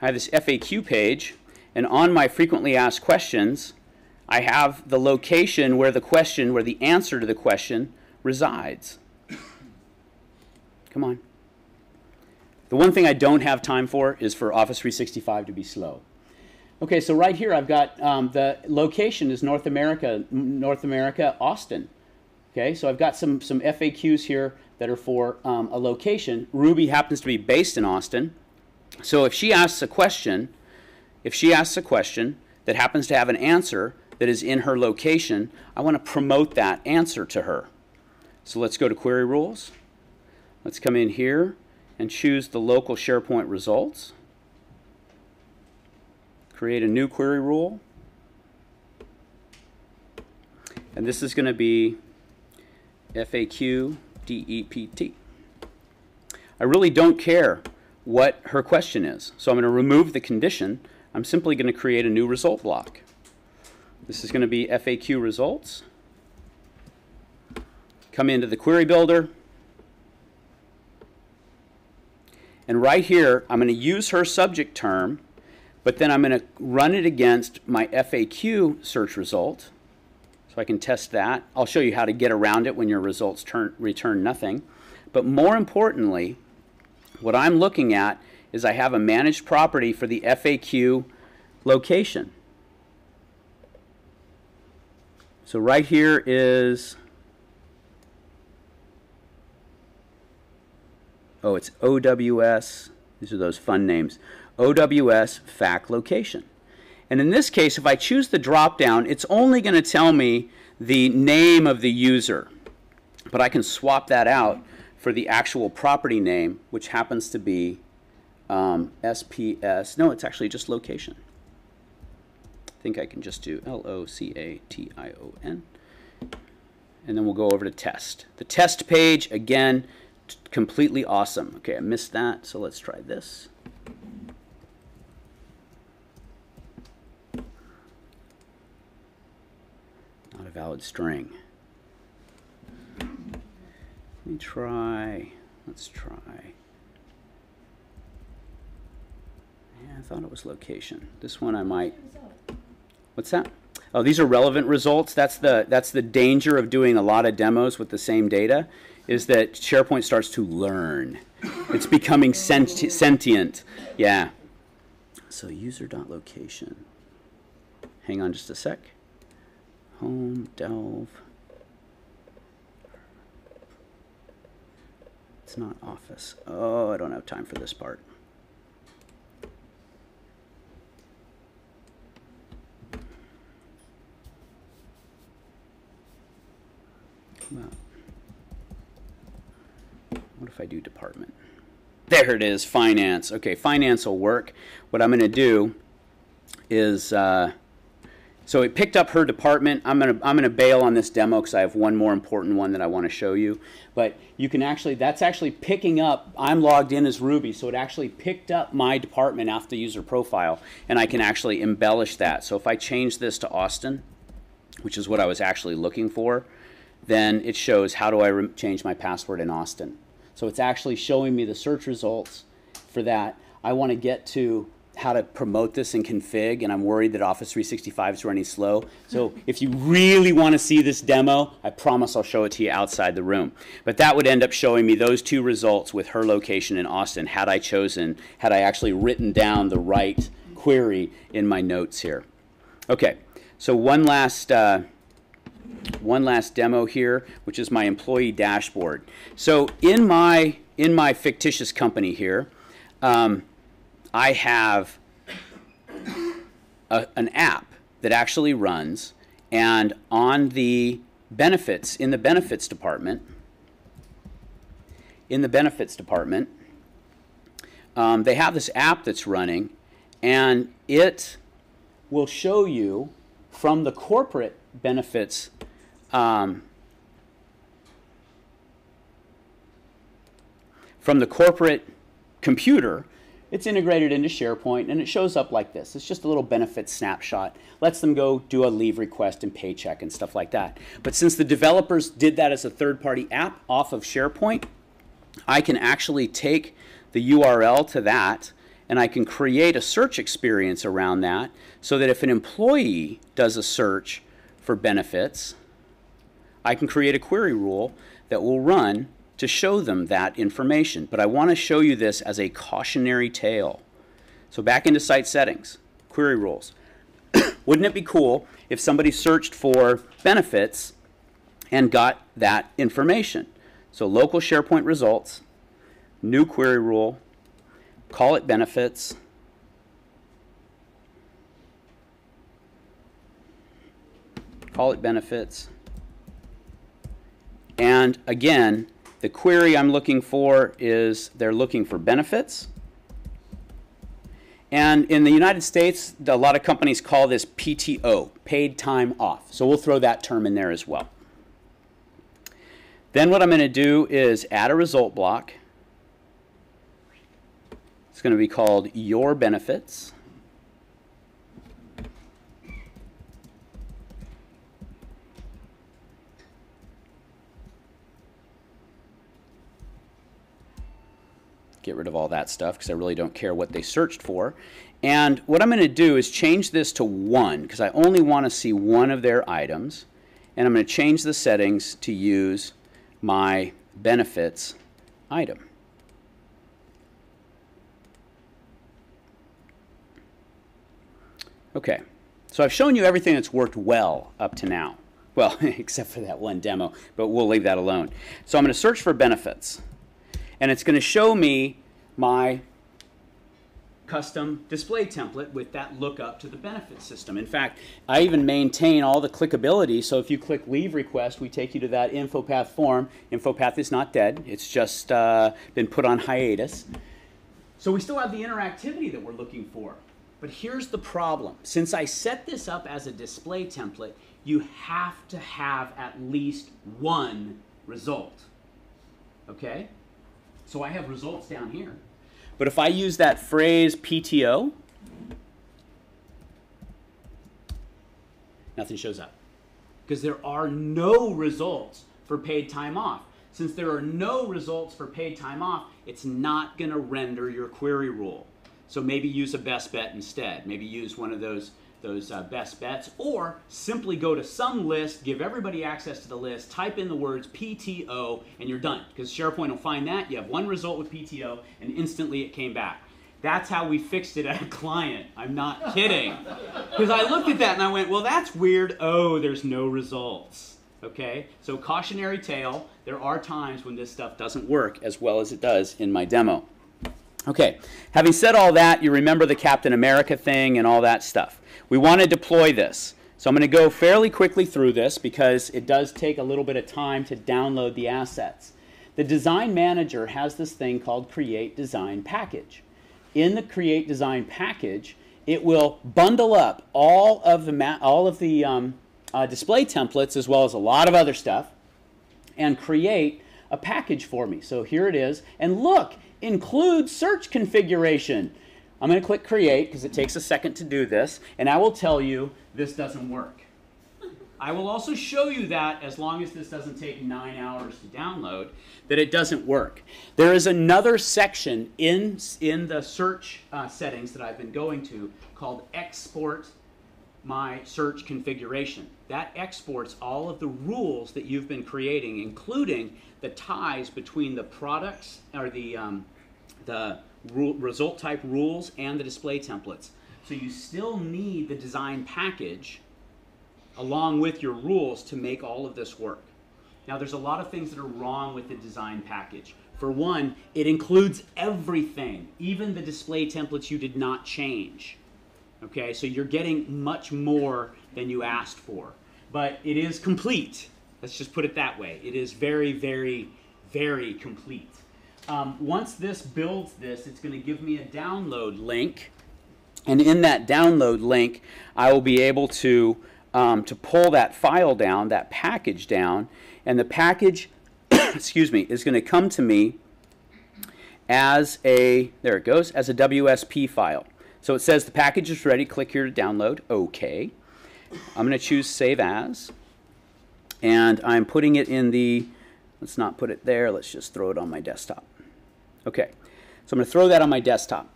I have this FAQ page, and on my frequently asked questions, I have the location where the question, where the answer to the question resides. Come on. The one thing I don't have time for is for Office 365 to be slow. Okay, so right here I've got um, the location is North America, North America, Austin. Okay, so I've got some some FAQs here that are for um, a location. Ruby happens to be based in Austin, so if she asks a question, if she asks a question that happens to have an answer that is in her location, I want to promote that answer to her. So let's go to Query Rules. Let's come in here and choose the local SharePoint results. Create a new query rule. And this is going to be FAQ DEPT. I really don't care what her question is. So I'm going to remove the condition. I'm simply going to create a new result block. This is going to be FAQ results. Come into the query builder. And right here, I'm going to use her subject term, but then I'm going to run it against my FAQ search result. So I can test that. I'll show you how to get around it when your results turn, return nothing. But more importantly, what I'm looking at is I have a managed property for the FAQ location. So right here is, oh, it's OWS. These are those fun names. OWS FAQ location. And in this case, if I choose the drop down, it's only going to tell me the name of the user. But I can swap that out for the actual property name, which happens to be um, SPS. No, it's actually just location. I think I can just do L-O-C-A-T-I-O-N. And then we'll go over to test. The test page, again, completely awesome. Okay, I missed that, so let's try this. Valid string. Let me try, let's try. Yeah, I thought it was location. This one I might, what's that? Oh, these are relevant results. That's the, that's the danger of doing a lot of demos with the same data, is that SharePoint starts to learn. It's becoming senti sentient. Yeah. So user.location. Hang on just a sec. Home, delve. It's not office. Oh, I don't have time for this part. Out. What if I do department? There it is, finance. Okay, finance will work. What I'm going to do is, uh, so it picked up her department. I'm to I'm to bail on this demo because I have one more important one that I want to show you. But you can actually, that's actually picking up, I'm logged in as Ruby, so it actually picked up my department after the user profile, and I can actually embellish that. So if I change this to Austin, which is what I was actually looking for, then it shows how do I change my password in Austin. So it's actually showing me the search results for that. I want to get to how to promote this and config, and I'm worried that Office 365 is running slow. So if you really want to see this demo, I promise I'll show it to you outside the room. But that would end up showing me those two results with her location in Austin had I chosen, had I actually written down the right query in my notes here. Okay, so one last uh, one last demo here, which is my employee dashboard. So in my in my fictitious company here, um, I have a, an app that actually runs, and on the benefits in the benefits department, in the benefits department, um, they have this app that's running, and it will show you from the corporate benefits um, from the corporate computer, it's integrated into SharePoint and it shows up like this. It's just a little benefit snapshot. Lets them go do a leave request and paycheck and stuff like that. But since the developers did that as a third-party app off of SharePoint, I can actually take the URL to that and I can create a search experience around that so that if an employee does a search for benefits, I can create a query rule that will run to show them that information. But I want to show you this as a cautionary tale. So back into site settings, query rules. Wouldn't it be cool if somebody searched for benefits and got that information? So local SharePoint results, new query rule, call it benefits, call it benefits, and again, the query I'm looking for is they're looking for benefits. And in the United States, a lot of companies call this PTO, paid time off. So we'll throw that term in there as well. Then what I'm going to do is add a result block. It's going to be called Your Benefits. Get rid of all that stuff because I really don't care what they searched for. And what I'm going to do is change this to 1 because I only want to see one of their items. And I'm going to change the settings to use my benefits item. Okay, so I've shown you everything that's worked well up to now. Well, except for that one demo, but we'll leave that alone. So I'm going to search for benefits and it's going to show me my custom display template with that lookup to the benefit system. In fact, I even maintain all the clickability, so if you click leave request, we take you to that InfoPath form. InfoPath is not dead, it's just uh, been put on hiatus. So we still have the interactivity that we're looking for. But here's the problem. Since I set this up as a display template, you have to have at least one result. Okay? So I have results down here. But if I use that phrase PTO, nothing shows up. Because there are no results for paid time off. Since there are no results for paid time off, it's not going to render your query rule. So maybe use a best bet instead. Maybe use one of those those uh, best bets, or simply go to some list, give everybody access to the list, type in the words PTO, and you're done. Because SharePoint will find that. You have one result with PTO, and instantly it came back. That's how we fixed it at a client. I'm not kidding. Because I looked at that and I went, well, that's weird. Oh, there's no results. Okay? So, cautionary tale there are times when this stuff doesn't work as well as it does in my demo. Okay, having said all that, you remember the Captain America thing and all that stuff. We want to deploy this. So I'm going to go fairly quickly through this because it does take a little bit of time to download the assets. The Design Manager has this thing called Create Design Package. In the Create Design Package, it will bundle up all of the, all of the um, uh, display templates as well as a lot of other stuff and create a package for me. So here it is. And look, include search configuration. I'm going to click create because it takes a second to do this, and I will tell you this doesn't work. I will also show you that as long as this doesn't take nine hours to download, that it doesn't work. There is another section in, in the search uh, settings that I've been going to called export my search configuration. That exports all of the rules that you've been creating, including the ties between the products or the, um, the result type rules and the display templates. So you still need the design package along with your rules to make all of this work. Now there's a lot of things that are wrong with the design package. For one, it includes everything, even the display templates you did not change. Okay, so you're getting much more than you asked for. But it is complete. Let's just put it that way. It is very, very, very complete. Um, once this builds this, it's going to give me a download link. And in that download link, I will be able to, um, to pull that file down, that package down. And the package, excuse me, is going to come to me as a, there it goes, as a WSP file. So it says the package is ready. Click here to download. OK. I'm going to choose Save As. And I'm putting it in the, let's not put it there. Let's just throw it on my desktop. Okay, so I'm going to throw that on my desktop.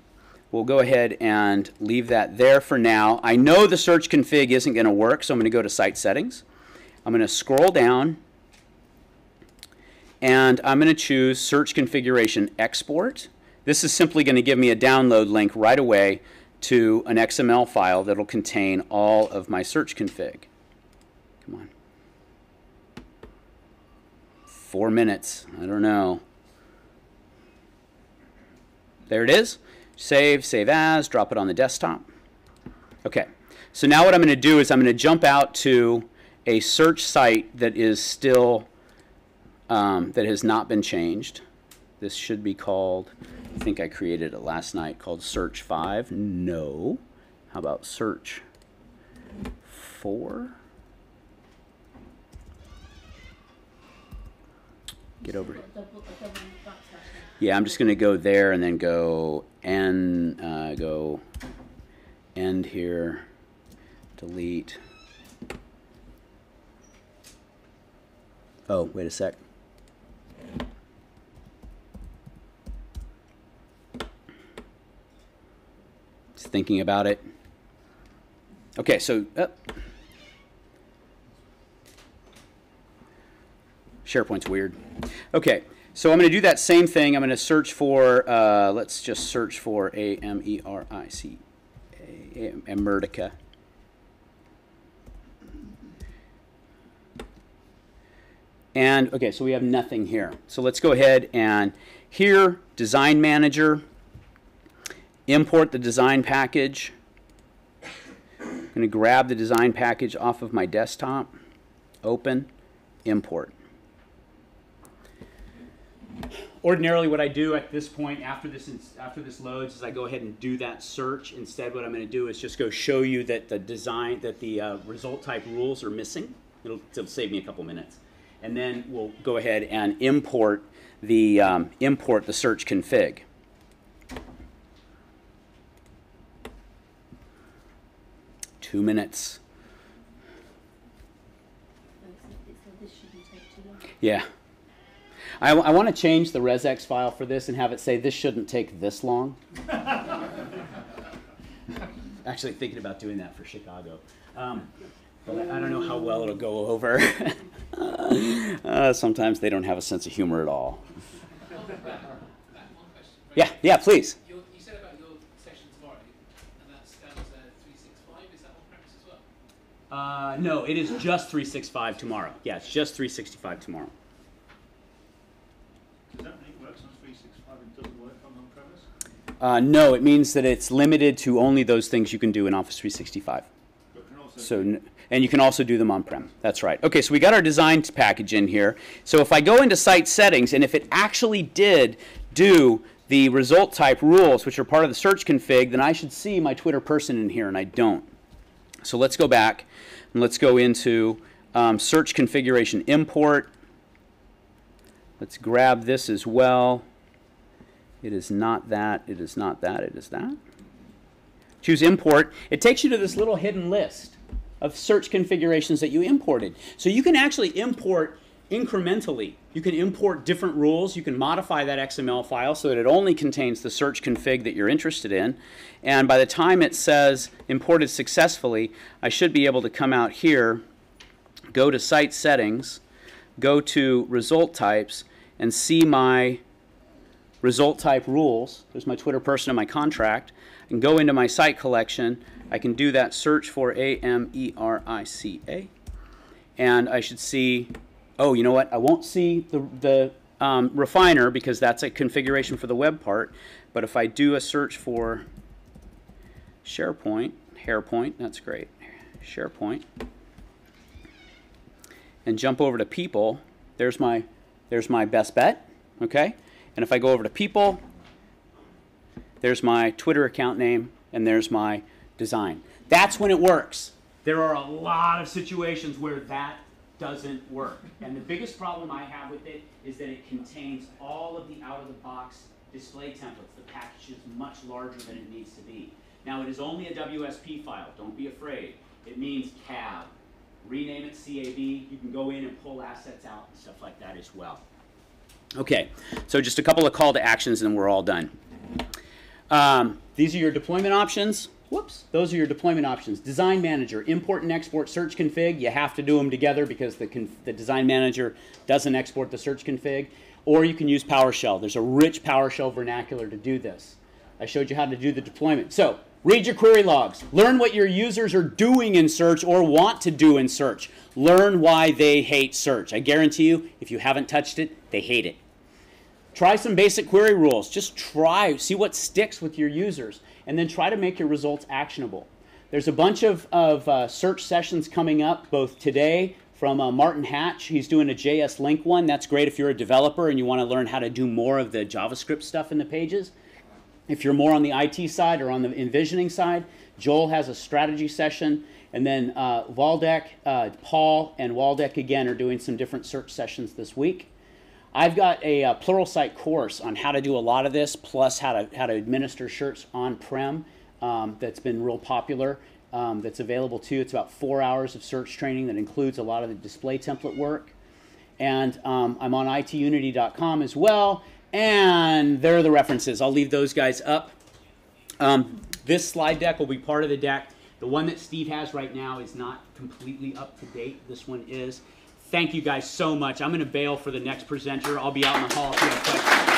We'll go ahead and leave that there for now. I know the search config isn't going to work, so I'm going to go to Site Settings. I'm going to scroll down, and I'm going to choose Search Configuration Export. This is simply going to give me a download link right away to an XML file that'll contain all of my search config. Come on. Four minutes. I don't know. There it is. Save, save as, drop it on the desktop. Okay. So now what I'm going to do is I'm going to jump out to a search site that is still, um, that has not been changed. This should be called, I think I created it last night, called Search 5. No. How about Search 4? Get over it. Yeah, I'm just going to go there and then go end, uh, go end here, delete. Oh, wait a sec. Just thinking about it. Okay, so uh, SharePoint's weird. Okay, so I'm going to do that same thing. I'm going to search for, uh, let's just search for A M E R I C A America. And okay, so we have nothing here. So let's go ahead and here, Design Manager, import the design package. I'm going to grab the design package off of my desktop, open, import. Ordinarily, what I do at this point, after this after this loads, is I go ahead and do that search. Instead, what I'm going to do is just go show you that the design, that the uh, result type rules are missing. It'll, it'll save me a couple minutes, and then we'll go ahead and import the um, import the search config. Two minutes. So I, I want to change the resx file for this and have it say this shouldn't take this long. Actually, thinking about doing that for Chicago. Um, but I don't know how well it'll go over. uh, sometimes they don't have a sense of humor at all. Back one question. Yeah, yeah, please. You said about your session tomorrow, and that's down to 365. Is that on premise as well? Uh, no, it is just 365 tomorrow. Yeah, it's just 365 tomorrow. Does that mean it works on three six five and doesn't work on on-premise? Uh, no, it means that it's limited to only those things you can do in Office 365. But can also. So, and you can also do them on-prem. That's right. Okay, so we got our design package in here. So if I go into site settings, and if it actually did do the result type rules, which are part of the search config, then I should see my Twitter person in here, and I don't. So let's go back, and let's go into um, search configuration import. Let's grab this as well. It is not that, it is not that, it is that. Choose import. It takes you to this little hidden list of search configurations that you imported. So you can actually import incrementally. You can import different rules. You can modify that XML file so that it only contains the search config that you're interested in. And by the time it says imported successfully, I should be able to come out here, go to site settings, go to result types, and see my result type rules. There's my Twitter person and my contract. Can go into my site collection. I can do that search for A M E R I C A. And I should see, oh, you know what? I won't see the, the um, refiner because that's a configuration for the web part. But if I do a search for SharePoint, HairPoint, that's great. SharePoint. And jump over to people, there's my, there's my best bet, okay? And if I go over to people, there's my Twitter account name, and there's my design. That's when it works. There are a lot of situations where that doesn't work. And the biggest problem I have with it is that it contains all of the out of the box display templates. The package is much larger than it needs to be. Now, it is only a WSP file. Don't be afraid. It means CAB. Rename it CAB. You can go in and pull assets out and stuff like that as well. Okay, so just a couple of call to actions and we're all done. Um, these are your deployment options. Whoops, those are your deployment options. Design Manager, import and export search config. You have to do them together because the, the Design Manager doesn't export the search config. Or you can use PowerShell. There's a rich PowerShell vernacular to do this. I showed you how to do the deployment. So Read your query logs. Learn what your users are doing in search or want to do in search. Learn why they hate search. I guarantee you, if you haven't touched it, they hate it. Try some basic query rules. Just try, see what sticks with your users, and then try to make your results actionable. There's a bunch of, of uh, search sessions coming up, both today from uh, Martin Hatch. He's doing a JS Link one. That's great if you're a developer and you want to learn how to do more of the JavaScript stuff in the pages. If you're more on the IT side or on the envisioning side, Joel has a strategy session. And then uh, Waldek, uh, Paul, and Waldek again are doing some different search sessions this week. I've got a, uh Pluralsight course on how to do a lot of this, plus how to how to administer search on prem. Um, that's been real popular. Um, that's available too. It's about four hours of search training that includes a lot of the display template work. And um, I'm on itunity.com as well. And there are the references. I'll leave those guys up. Um, this slide deck will be part of the deck. The one that Steve has right now is not completely up to date. This one is. Thank you guys so much. I'm going to bail for the next presenter. I'll be out in the hall if you have questions.